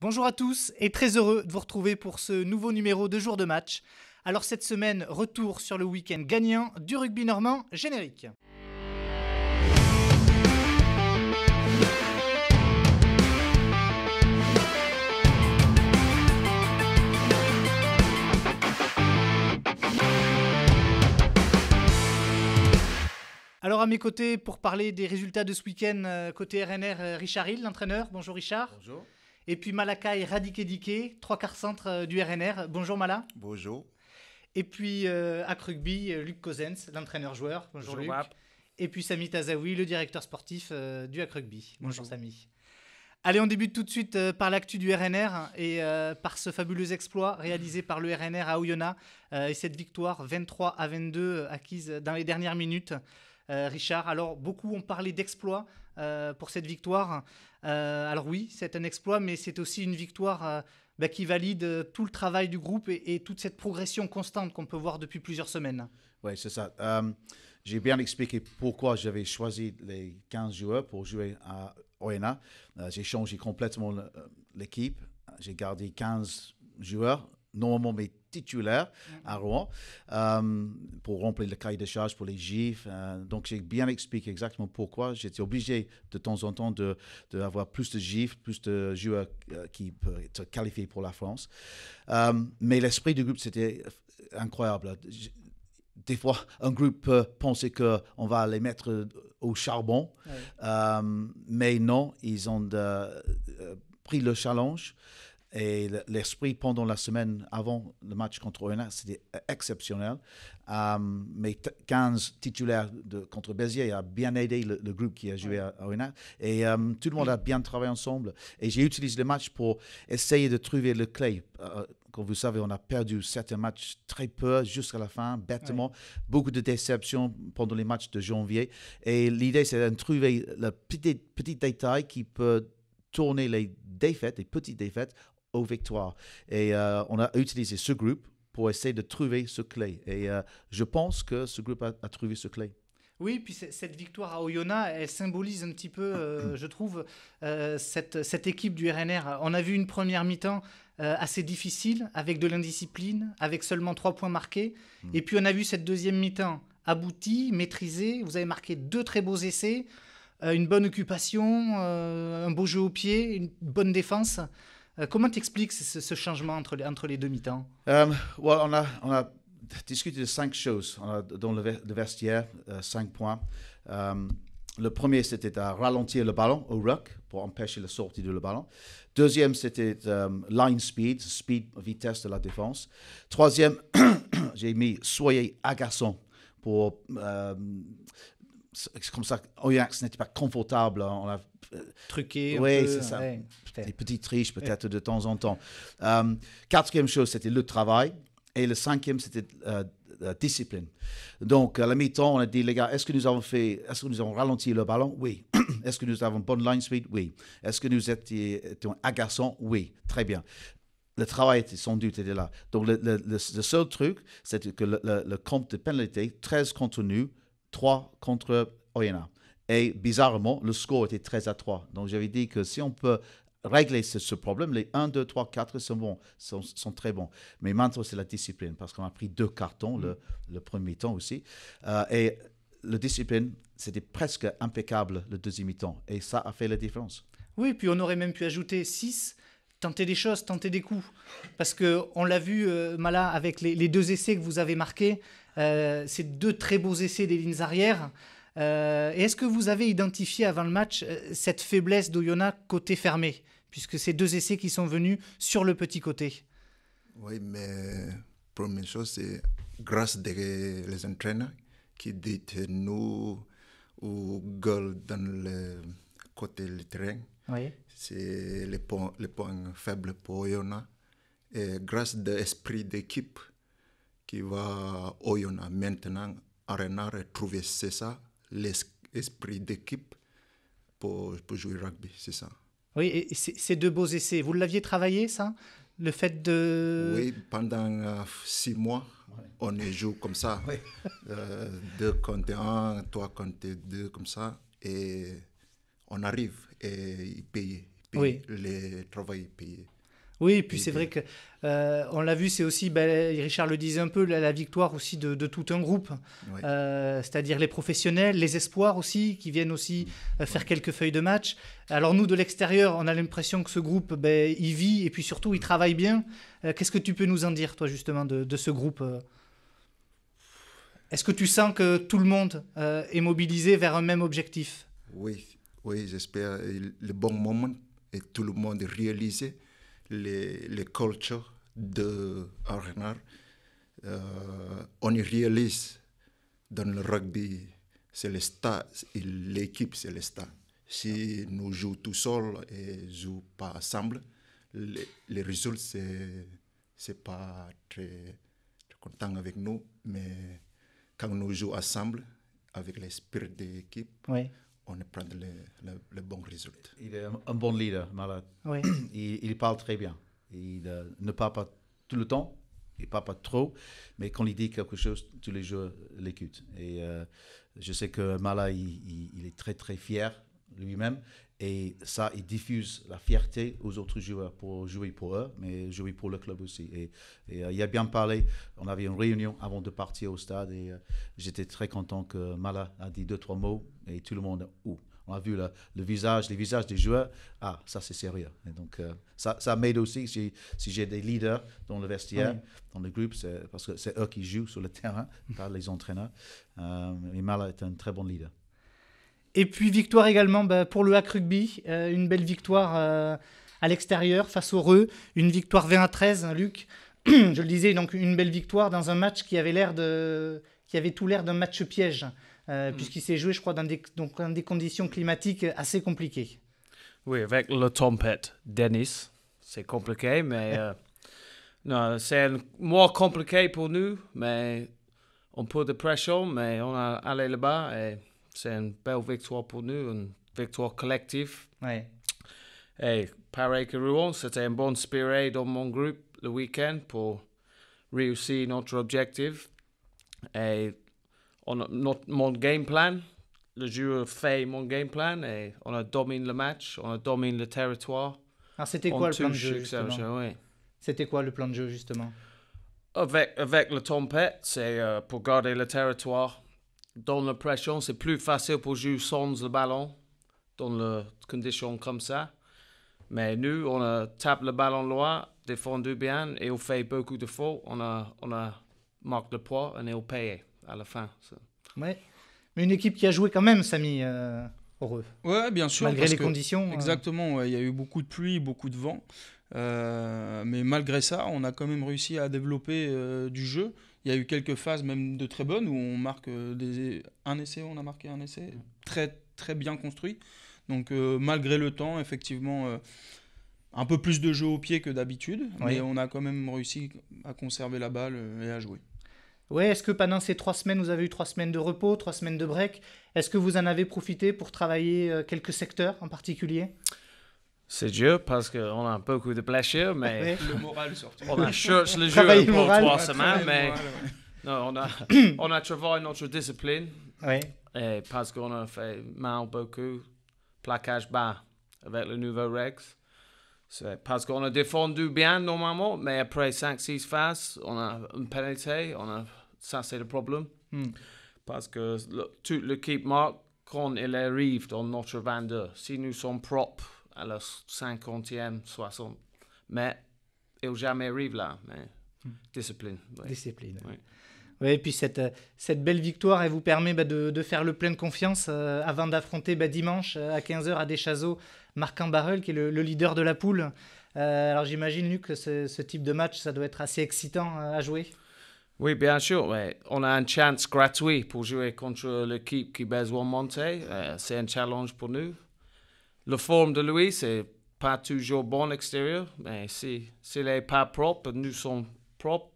Bonjour à tous et très heureux de vous retrouver pour ce nouveau numéro de jour de match. Alors cette semaine, retour sur le week-end gagnant du rugby normand générique. Alors à mes côtés, pour parler des résultats de ce week-end, euh, côté RNR, euh, Richard Hill, l'entraîneur. Bonjour Richard. Bonjour. Et puis Malakai Radikedike, trois quarts centre euh, du RNR. Bonjour Mala. Bonjour. Et puis euh, à Rugby, euh, Luc Cosens, l'entraîneur-joueur. Bonjour, Bonjour, Luc. Wap. Et puis Sami Tazaoui, le directeur sportif euh, du Hack Rugby. Bonjour, Sami. Allez, on débute tout de suite euh, par l'actu du RNR et euh, par ce fabuleux exploit réalisé par le RNR à Oyonnax euh, et cette victoire 23 à 22 euh, acquise dans les dernières minutes. Euh, Richard, alors beaucoup ont parlé d'exploit euh, pour cette victoire. Euh, alors oui, c'est un exploit, mais c'est aussi une victoire bah, qui valide tout le travail du groupe et, toute cette progression constante qu'on peut voir depuis plusieurs semaines. Oui, c'est ça. J'ai bien expliqué pourquoi j'avais choisi les 15 joueurs pour jouer à. Euh, J'ai changé complètement l'équipe. J'ai gardé 15 joueurs, normalement mes titulaires à Rouen, euh, pour remplir le cahier de charge pour les gifs. Euh, donc j'ai bien expliqué exactement pourquoi. J'étais obligé de temps en temps de, de avoir plus de gifs, plus de joueurs euh, qui peuvent être qualifiés pour la France. Mais l'esprit du groupe, c'était incroyable. Des fois, un groupe peut penser qu'on va les mettre au charbon, Ouais. Mais non, ils ont pris le challenge. Et l'esprit pendant la semaine avant le match contre Oyonnax, c'était exceptionnel. Mes t- 15 titulaires de, contre Béziers a bien aidé le, le groupe qui a joué à, à Oyonnax. Et euh, tout le monde a bien travaillé ensemble. Et j'ai utilisé le match pour essayer de trouver le clé. Euh, comme vous savez, on a perdu certains matchs très peu jusqu'à la fin, bêtement. Beaucoup de déceptions pendant les matchs de janvier. Et l'idée, c'est de trouver le petit, petit détail qui peut tourner les défaites, les petites défaites, aux victoires. Et euh, on a utilisé ce groupe pour essayer de trouver ce clé. Et euh, je pense que ce groupe a, a trouvé ce clé. Oui, puis cette victoire à Oyonnax, elle symbolise un petit peu, euh, je trouve, euh, cette, cette équipe du RNR. On a vu une première mi-temps euh, assez difficile, avec de l'indiscipline, avec seulement trois points marqués. Et puis on a vu cette deuxième mi-temps aboutie, maîtrisée. Vous avez marqué deux très beaux essais, une bonne occupation, un beau jeu au pied, une bonne défense. Euh, comment t'expliques ce, ce changement entre les, entre les deux mi-temps? Well, on, a, discuté de cinq choses dans le, ve- le vestiaire, euh, cinq points. Euh, le premier, c'était de ralentir le ballon au ruck pour empêcher la sortie de le ballon. Deuxième, c'était euh, line speed, speed, vitesse de la défense. Troisième, j'ai mis soyez agaçant pour. c'est comme ça, Oyonnax n'était pas confortable. On a Truqué un Oui, c'est ça. ouais, des petites triches peut-être de temps en temps. Euh, quatrième chose, c'était le travail. Et le cinquième, c'était euh, la discipline. Donc, à la mi-temps, on a dit, les gars, est-ce que nous avons fait, est-ce que nous avons ralenti le ballon? Oui. est-ce que nous avons bonne line speed? Oui. Est-ce que nous étions, agaçants? Oui. Très bien. Le travail était sans doute était là. Donc, le, le- le- le seul truc, c'était que le, le- compte de pénalité, 13 contre nous, 3 contre Oyonnax. Et bizarrement, le score était 13 à 3. Donc, j'avais dit que si on peut régler ce, ce problème, les 1, 2, 3, 4 sont bons, sont, sont très bons. Mais maintenant, c'est la discipline, parce qu'on a pris deux cartons, le, le premier temps aussi. Euh, et la discipline, c'était presque impeccable le deuxième temps. Et ça a fait la différence. Oui, puis on aurait même pu ajouter 6, tenter des choses, tenter des coups. Parce que on l'a vu, euh, Mala, avec les, les deux essais que vous avez marqués, euh, c'est deux très beaux essais des lignes arrière. Euh, est-ce que vous avez identifié avant le match euh, cette faiblesse d'Oyonnax côté fermé Puisque c'est deux essais qui sont venus sur le petit côté? Oui, mais première chose, c'est grâce des les entraîneurs qui disent nous ou gueule dans le côté du terrain. Oui. C'est le point, le point faible pour Oyonnax. Et grâce de l'esprit d'équipe qui va Oyonnax maintenant, Arena retrouver c'est ça, l'esprit d'équipe pour, pour jouer rugby, c'est ça. Oui, et ces deux beaux essais, vous l'aviez travaillé, ça Le fait de... Oui, pendant euh, six mois, on joue comme ça. Oui. Euh, deux contre un, trois contre deux, comme ça. Et on arrive et il paye. Oui. le travail payé. Oui, et puis c'est vrai que euh, on l'a vu, c'est aussi, ben, Richard le disait un peu, la, la victoire aussi de, de tout un groupe. Euh, c'est-à-dire les professionnels, les espoirs aussi, qui viennent aussi euh, faire quelques feuilles de match. Alors nous, de l'extérieur, on a l'impression que ce groupe, ben, il vit et puis surtout, il travaille bien. Qu'est-ce que tu peux nous en dire, toi, justement, de, de ce groupe Est-ce que tu sens que tout le monde est mobilisé vers un même objectif? Oui, oui, j'espère. Le bon moment et tout le monde réaliser les, les cultures de Arnard. Euh, on y réalise dans le rugby, c'est le stade, l'équipe c'est le. Si nous jouons tout seuls et jouons pas ensemble, les, les résultats c'est c'est pas très, très content avec nous, mais quand nous jouons ensemble avec l'esprit Oui, on prend le, le, le bon résultat. Il est un, un bon leader, Malade. oui, Il, il parle très bien. Il euh, ne parle pas tout le temps, il parle pas trop, mais quand il dit quelque chose, tous les joueurs l'écoutent. Et euh, je sais que Mala, il, il- il est très très fier lui-même. Et ça, il diffuse la fierté aux autres joueurs pour jouer pour eux, mais jouer pour le club aussi. Et, et, euh, il a bien parlé. On avait une réunion avant de partir au stade et euh, j'étais très content que Mala a dit deux, trois mots et tout le monde, ouh, on a vu le, le visage, les visages des joueurs. Ah, ça c'est sérieux. Et donc, euh, ça, ça m'aide aussi si, si j'ai des leaders dans le vestiaire, Oui. dans le groupe, parce que c'est eux qui jouent sur le terrain, pas les entraîneurs. Euh, et Mala est un très bon leader. Et puis victoire également bah, pour le hack rugby, euh, une belle victoire euh, à l'extérieur face au Reux, une victoire 20 à 13, hein, Luc. Je le disais, donc une belle victoire dans un match qui avait l'air de, qui avait tout l'air d'un match piège, euh, puisqu'il s'est joué, je crois, dans des, donc, dans des conditions climatiques assez compliquées. Oui, avec le tempête Dennis, c'est compliqué, mais non, c'est moins compliqué pour nous, mais un peu de pression, mais on a allé là-bas et c'est une belle victoire pour nous, une victoire collective. Ouais. Et pareil que Rouen, c'était un bon spirit dans mon groupe le week-end pour réussir notre objectif. Et on a notre, mon game plan, le joueur fait mon game plan et on a dominé le match, on a dominé le territoire. Alors c'était on quoi le plan de jeu oui. C'était quoi le plan de jeu justement Avec, avec le tempête, c'est euh, pour garder le territoire. Dans la pression, c'est plus facile pour jouer sans le ballon, dans les conditions comme ça. Mais nous, on a tapé le ballon loin, défendu bien, et on fait beaucoup de fautes. On a, on a marqué le poids et on a payé à la fin. Ouais. Mais une équipe qui a joué quand même, Samy, euh, heureux, Ouais, bien sûr. malgré parce les que- conditions. euh, Exactement, ouais, il y a eu beaucoup de pluie, beaucoup de vent. Euh, mais malgré ça, on a quand même réussi à développer euh, du jeu. Il y a eu quelques phases même de très bonnes où on marque euh, des, un essai, on a marqué un essai très, très bien construit. Donc euh, malgré le temps, effectivement, euh, un peu plus de jeu au pied que d'habitude, Oui. mais on a quand même réussi à conserver la balle et à jouer. Ouais, est-ce que pendant ces trois semaines, vous avez eu trois semaines de repos, trois semaines de break Est-ce que vous en avez profité pour travailler quelques secteurs en particulier? C'est dur parce qu'on a beaucoup de blessures, mais. Le moral surtout. on a cherché le jeu pour moral. trois semaines, mais moral, ouais. non, on, a, on a travaillé notre discipline. Oui. Et parce qu'on a fait mal beaucoup, plaquage bas avec le nouveau Rex. C'est parce qu'on a défendu bien normalement, mais après 5-6 phases, on a une pénalité. On a, ça, c'est le problème. Hmm. Parce que le- toute l'équipe marque quand elle arrive dans notre 22. Si nous sommes propres à la 50e, 60. Mais ils jamais arrivent là. Mais discipline. ouais. Discipline. Oui. Et puis cette, cette belle victoire, elle vous permet bah, de, de faire le plein de confiance euh, avant d'affronter bah, dimanche euh, à 15h à Deschazos Marquin Barrel, qui est le, le leader de la poule. Euh, alors j'imagine, Luc, que ce, ce type de match, ça doit être assez excitant à jouer. Oui, bien sûr. ouais. On a une chance gratuite pour jouer contre l'équipe qui de monter. Euh, c'est un challenge pour nous. La forme de lui, c'est pas toujours bon extérieur, mais si s'il n'est pas propre, nous sommes propres,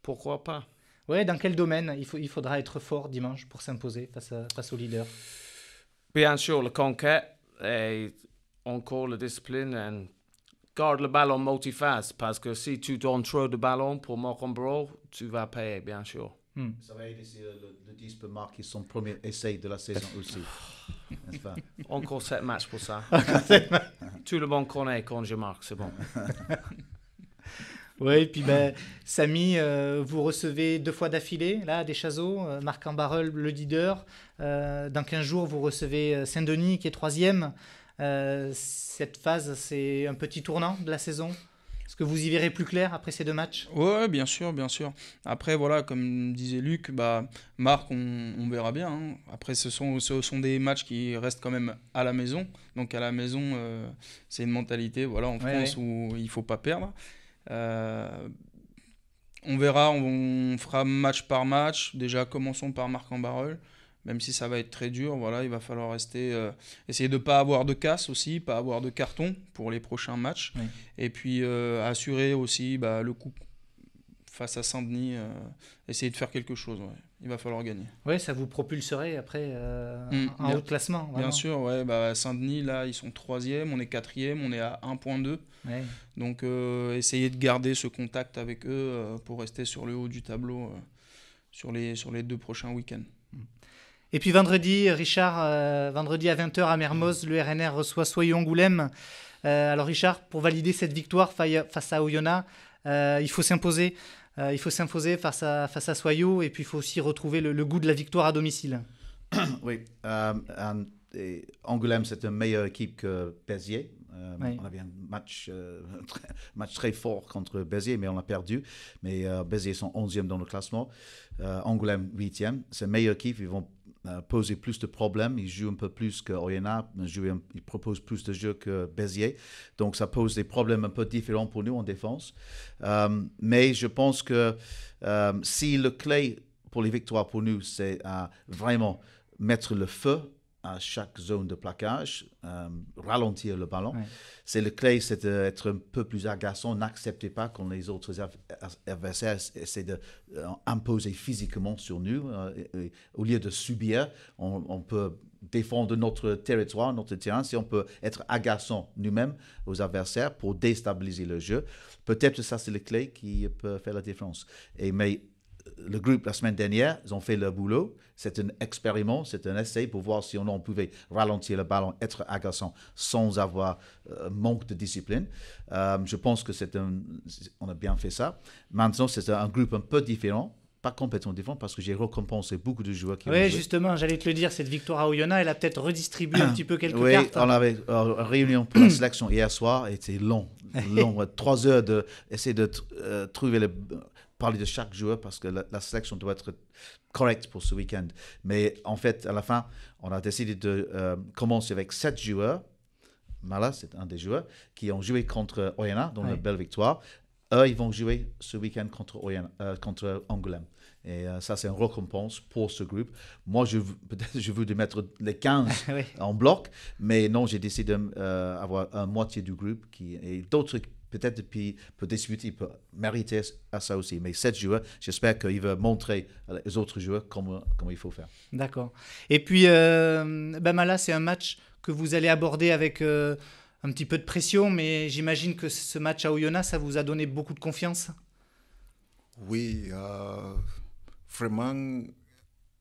pourquoi pas? Ouais, dans quel domaine il, faut, il faudra être fort dimanche pour s'imposer face, à- face au leader? Bien sûr, la conquête et encore la discipline et garde le ballon multiphase parce que si tu donnes trop de ballons pour Morecambe, tu vas payer, bien sûr. Ça va aider si le, le 10 peut marquer son premier essai de la saison aussi. N'est-ce pas? Encore sept matchs pour ça. tout le monde connaît quand je marque, c'est bon. Oui, puis ben, Samy, euh, vous recevez deux fois d'affilée, là, des Chazeaux, euh, Marc Ambarel, le leader. Euh, dans 15 jours, vous recevez euh, Saint-Denis, qui est troisième. Cette phase, c'est un petit tournant de la saison? Que vous y verrez plus clair après ces deux matchs? Ouais, bien sûr, bien sûr. Après, voilà, comme disait Luc, bah, Marc, on, on verra bien. hein. Après, ce sont, ce sont des matchs qui restent quand même à la maison. Donc, à la maison, euh, c'est une mentalité voilà, en Ouais, France où il faut pas perdre. Euh, on verra, on, fera match par match. Déjà, commençons par Marc en barrel. Même si ça va être très dur, voilà, il va falloir rester, euh, essayer de ne pas avoir de casse aussi, pas avoir de carton pour les prochains matchs. Oui. Et puis euh, assurer aussi bah, le coup face à Saint-Denis, euh, essayer de faire quelque chose. ouais. Il va falloir gagner. Oui, ça vous propulserait après Mm, bien- haut classement. Bien sûr, ouais, bah, Saint-Denis, là, ils sont troisième, on est quatrième, on est à 1.2. Ouais. Donc, essayer de garder ce contact avec eux pour rester sur le haut du tableau sur, les, sur les deux prochains week-ends. Et puis vendredi, Richard, euh, vendredi à 20h à Mermoz, le RNR reçoit Soyons Angoulême. Euh, alors Richard, pour valider cette victoire face à Oyonnax, euh, il faut s'imposer. Euh, il faut s'imposer face à, face à Soyaux et puis il faut aussi retrouver le, le goût de la victoire à domicile. Oui, Angoulême, c'est une meilleure équipe que Béziers. Euh, Oui. On avait un match, euh, très, match très fort contre Béziers, mais on a perdu. Mais euh, Béziers sont 11e dans le classement. Angoulême, 8e. C'est une meilleure équipe. Ils vont poser plus de problèmes. Ils jouent un peu plus que un- Ils proposent plus de jeux que Béziers. Donc, ça pose des problèmes un peu différents pour nous en défense. Euh, mais je pense que euh, si le clé pour les victoires pour nous, c'est vraiment mettre le feu à chaque zone de plaquage, euh, ralentir le ballon. Ouais. C'est le clé, c'est d'être un peu plus agaçant. N'acceptez pas quand les autres adversaires essaient d'imposer physiquement sur nous. euh, et- et au lieu de subir, on, on peut défendre notre territoire, notre terrain, si on peut être agaçant nous-mêmes aux adversaires pour déstabiliser le jeu. Peut-être que ça, c'est le clé qui peut faire la différence. Et, mais le groupe la semaine dernière, ils ont fait leur boulot. C'est un expériment, c'est un essai pour voir si on, pouvait ralentir le ballon, être agaçant sans avoir euh, manque de discipline. Euh, je pense que c'est un, on a bien fait ça. Maintenant, c'est un groupe un peu différent, pas complètement différent, parce que j'ai récompensé beaucoup de joueurs qui ont Oui, justement, j'allais te le dire, cette victoire à Oyonnax, elle a peut-être redistribué un petit peu quelques Oui, cartes. on avait euh, une réunion pour la sélection hier soir et c'était long, long, trois heures de essayer de tr- euh, trouver le parler de chaque joueur parce que la, la sélection doit être correcte pour ce week-end. Mais en fait, à la fin, on a décidé de euh, commencer avec sept joueurs. Mala, c'est un des joueurs qui ont joué contre Oyonnax dans une belle victoire. Eux, ils vont jouer ce week-end contre, euh, contre Angoulême. Et euh, ça, c'est une récompense pour ce groupe. Moi, je, veux- peut-être je voulais mettre les 15 Oui. en bloc, mais non, j'ai décidé d'avoir un moitié du groupe qui, et d'autres peut-être depuis peut discuter, peut mériter à ça aussi. Mais sept joueurs, j'espère qu'il va montrer aux autres joueurs comment, comment il faut faire. D'accord. Et puis, euh, Bamala, c'est un match que vous allez aborder avec euh, un petit peu de pression, mais j'imagine que ce match à Oyonnax, ça vous a donné beaucoup de confiance? Oui, euh, vraiment,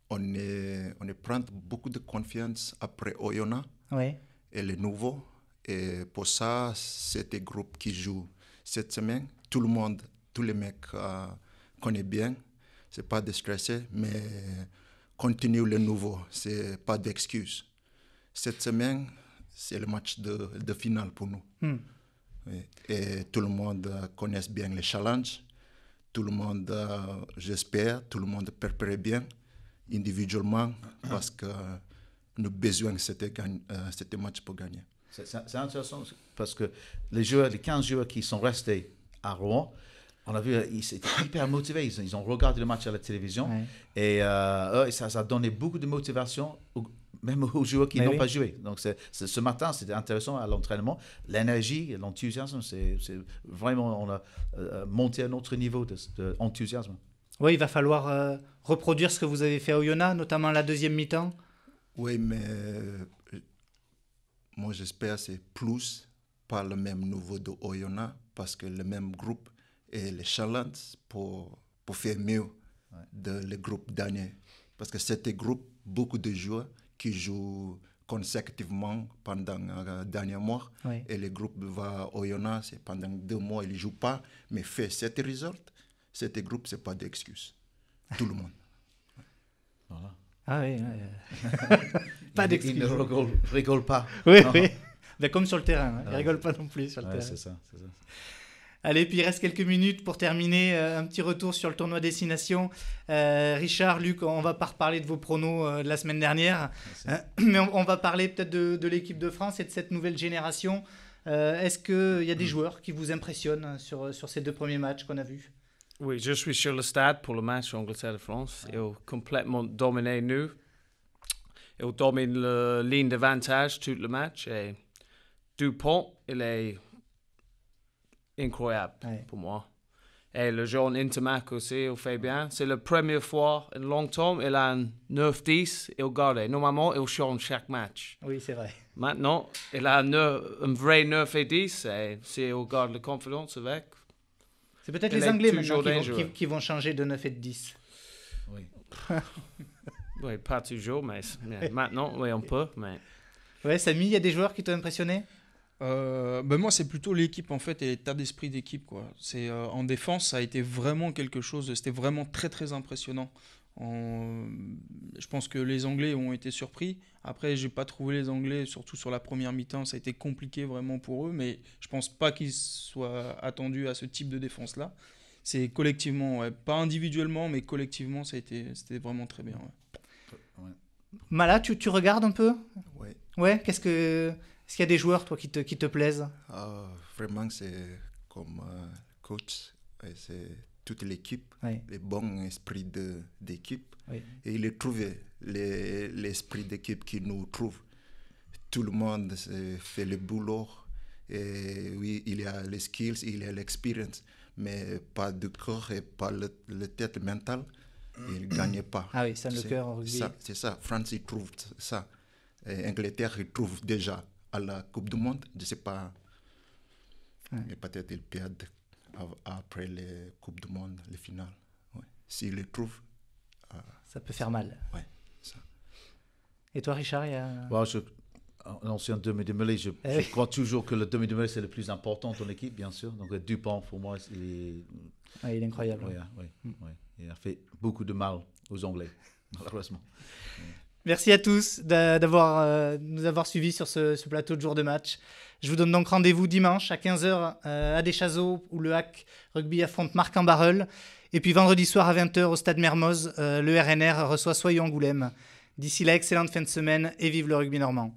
on est, on est prend beaucoup de confiance après Oyonnax Oui. et les nouveaux. Et pour ça, c'est des groupes qui jouent cette semaine. Tout le monde, tous les mecs euh, connaissent bien. C'est pas de stresser, mais continue le nouveau. C'est pas d'excuse. Cette semaine, c'est le match de, de finale pour nous. Hmm. Et tout le monde euh, connaît bien les challenges. Tout le monde, euh, j'espère, tout le monde prépare bien individuellement parce que nous avons besoin de ce match pour gagner. C'est intéressant parce que les joueurs, les 15 joueurs qui sont restés à Rouen, on a vu, ils étaient hyper motivés. Ils, ils ont regardé le match à la télévision Ouais. et euh, ça, ça a donné beaucoup de motivation, aux- même aux joueurs qui n'ont oui. pas joué. Donc, ce matin, c'était intéressant à l'entraînement. L'énergie, l'enthousiasme, c'est vraiment, on a euh, monté à un autre niveau d'enthousiasme. Oui, il va falloir euh, reproduire ce que vous avez fait à Oyonnax, notamment la deuxième mi-temps. Oui, mais moi j'espère que c'est plus pas le même niveau de Oyonnax parce que le même groupe et les challenges pour, pour faire mieux de le groupe dernier. Parce que c'était groupe, beaucoup de joueurs qui jouent consécutivement pendant le dernier mois. Oui. Et le groupe va au Yona, c'est pendant deux mois, il ne joue pas, mais fait cette result. Cet groupe, ce n'est pas d'excuse. Tout le monde. Ah oui, ouais. pas Il- ne rigole, rigole pas. Oui, Non. oui. Mais comme sur le terrain, hein. il Ouais. rigole pas non plus sur le Ouais, terrain. c'est ça. c'est ça. Allez, puis il reste quelques minutes pour terminer. euh, un petit retour sur le tournoi Destination. Euh, Richard, Luc, on va pas reparler de vos pronos euh, de la semaine dernière, hein, mais on, on va parler peut-être de, de l'équipe de France et de cette nouvelle génération. Euh, Est-ce qu'il y a des Mm. joueurs qui vous impressionnent sur, sur ces deux premiers matchs qu'on a vus? Oui, je suis sur le stade pour le match Angleterre-France. Ils ont complètement dominé nous. Ils ont dominé la ligne d'avantage tout le match. Et Dupont, il est incroyable Ouais. pour moi. Et le jeune Intermac aussi, il fait bien. C'est la première fois en longtemps, il a un 9-10, il garde. Normalement, il change chaque match. Oui, c'est vrai. Maintenant, il a un, neuf- un vrai 9 et 10, et si il garde la confiance avec, C'est peut-être Il les Anglais maintenant qui vont, qui- qui vont changer de 9 et de 10. Oui. oui, pas toujours, mais maintenant, oui, on peut, mais... Ouais, Samy, il y a des joueurs qui t'ont impressionné? Euh, ben moi, c'est plutôt l'équipe en fait et l'état d'esprit d'équipe quoi. C'est euh, en défense, ça a été vraiment quelque chose. C'était vraiment très très impressionnant. En- Je pense que les Anglais ont été surpris. Après, j'ai pas trouvé les Anglais, surtout sur la première mi-temps, ça a été compliqué vraiment pour eux. Mais je pense pas qu'ils soient attendus à ce type de défense là. C'est collectivement, ouais. pas individuellement, mais collectivement, ça a été, c'était vraiment très bien. ouais. Mala, tu, tu regardes un peu? Ouais. Ouais, qu'est-ce que. Est-ce qu'il y a des joueurs, toi, qui te, qui te plaisent? Ah, vraiment, c'est comme euh, coach, c'est toute l'équipe, le bon esprit de- d'équipe. Et il a trouvé le- l'esprit d'équipe qui nous trouve. Tout le monde fait le boulot. Et oui, il y a les skills, il y a l'expérience, mais pas de corps et pas le, le tête mentale. Il ne gagne pas. Ah oui, ça, le cœur au rugby. C'est ça. France, il trouve ça. Et Angleterre, il trouve déjà à la Coupe du Monde. Je ne sais pas. Ouais. Mais peut-être ils perdent après les Coupes du Monde, les finales. Ouais. S'ils les trouvent, Ça peut faire mal. Ouais, ça. Et toi, Richard, il y a... Bon, je, un ancien demi-de-mêlée, je, Eh je oui. crois toujours que le demi-de-mêlée, c'est le plus important dans l'équipe, bien sûr. Donc, euh, Dupont, pour moi, il est, Ouais, il est incroyable. oui, oui, oui. Il a fait beaucoup de mal aux Anglais, malheureusement. Merci à tous d'a- d'avoir euh, nous avoir suivis sur ce, plateau de jour de match. Je vous donne donc rendez-vous dimanche à 15h à Deschazos où le hack rugby affronte Marc en Barreul. Et puis vendredi soir à 20h au stade Mermoz, euh, le RNR reçoit Soyons Angoulême. D'ici là, excellente fin de semaine et vive le rugby normand.